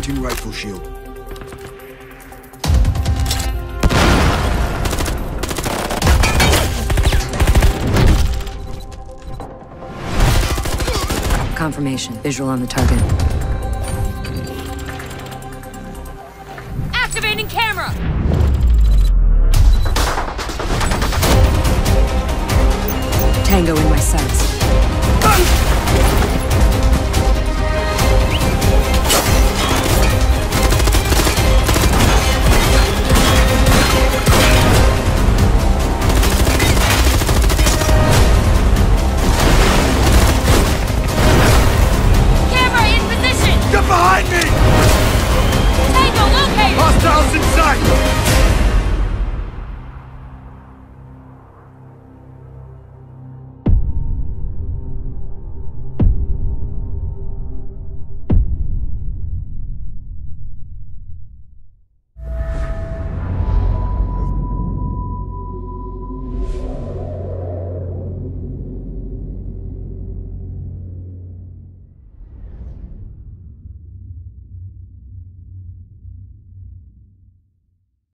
hunting rifle shield. Confirmation. Visual on the target. Activating camera! Tango in my sights. Tango located! Hostiles